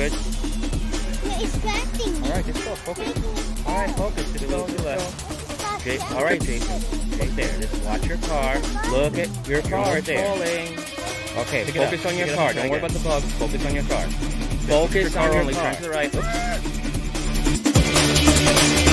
good. It's. All right, just go. Focus. All right, focus. Just go on your left. All right, Jason. Right there. Just watch your car. Look at your car right there. Falling. Okay, Pick focus on your Pick car. Don't worry about the bug. Focus on your car. Focus, focus on your only. car. Turn to the right.